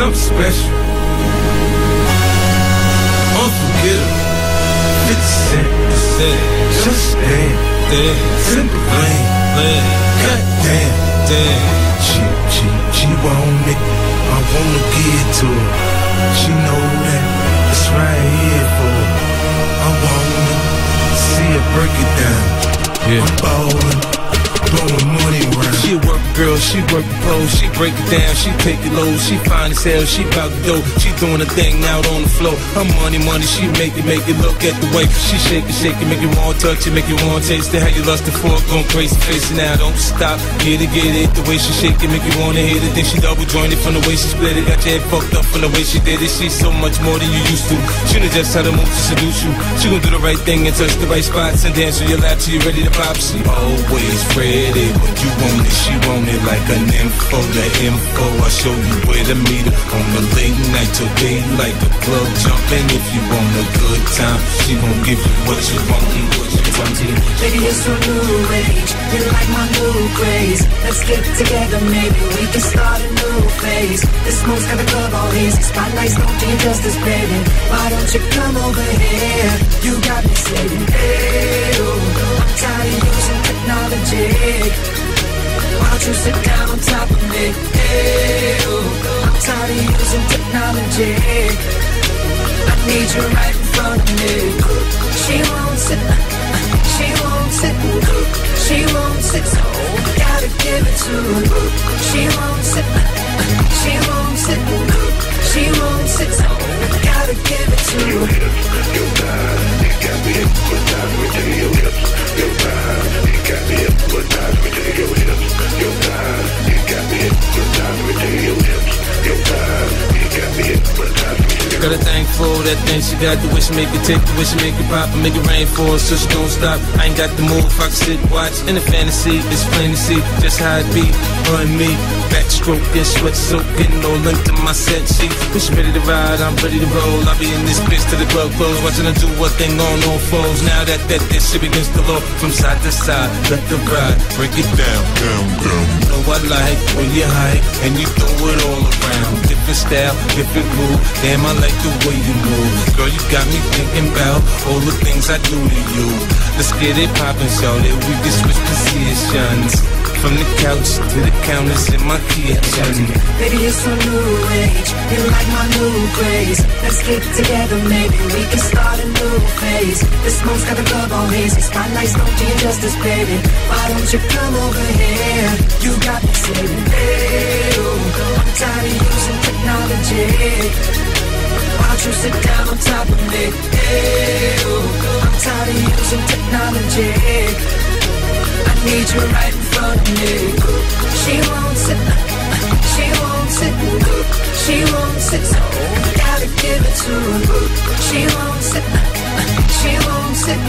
something special. Unforgettable. 50 Cent, Justin, simple lane, goddamn, damn. damn. She, she, she want it, I wanna give it to her. She know that it's right here for her. I wanna see her break it down. Yeah. I'm ballin', She work girl, she work the pole, she break it down, she take it low, she find as hell, she bout the dough, she doing a thing out on the floor. Her money, money, she make it, make it look at the way she shake it, shake it, make you want touch it, make you want taste it. How you lustin' for it, going crazy, face it now, don't stop, get it, get it. The way she shake it, make you wanna hit it. Then she double jointed from the way she split it, got your head fucked up from the way she did it. She's so much more than you used to. She know just how to move to seduce you. She gon' do the right thing and touch the right spots and dance on your lap till you ready to pop. She always ready when you want it, she want it like an info. The info, I show you where to meet her on the late night till daylight. The club jumping if you want a good time. She gon' give you what you want. What you want. Baby, it's your new age. You like my new craze. Let's get together, maybe we can start a new phase. This smoke's got the club all hazy. Spotlights don't do justice, baby. Why don't you come over here? You got me saying, hey, oh, I'm tired of using technology. You sit down on top of me? Oh, I'm tired of using technology. I need you right in front of me. She won't sit, she won't sit, she won't sit, so gotta give it to her. She won't sit, she won't sit, she won't sit, so gotta give it to her. That thing she got, the wish make it tick, the way she make it pop and make it rain for us so she don't stop. I ain't got the move, I can sit, watch in the fantasy, it's plain to see just how it be, and me. Backstroke and sweat soaking, all into my set sheet. When she ready to ride, I'm ready to roll. I'll be in this bitch till the club close, watching her do what thing on all foes. Now that that this shit begins to low from side to side, let the ride break it down, down, down. You know I like when you hike and you throw it all around. Different style, different move. Damn, I like the way you move. Girl, you got me thinking about all the things I do to you. Let's get it poppin', shorty. We can switch positions. From the couch to the counters in my kitchen. Baby, it's a new age. You like my new craze. Let's get together, maybe we can start a new phase. This smoke's got the club all hazy. Spotlights don't do you justice, baby. Why don't you come over here? You got me saying, hey, oh, I'm tired of using technology. Why don't you sit down on top of me? Hey, oh, I'm tired of using technology. I need you right want to. She wants it. She wants it. She wants it. So gotta give it to her. She wants it. She wants it.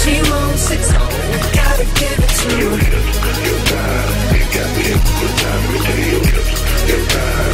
She wants it. So gotta give it to her. Your hips, your you got me hypnotized. Let me tell your hips.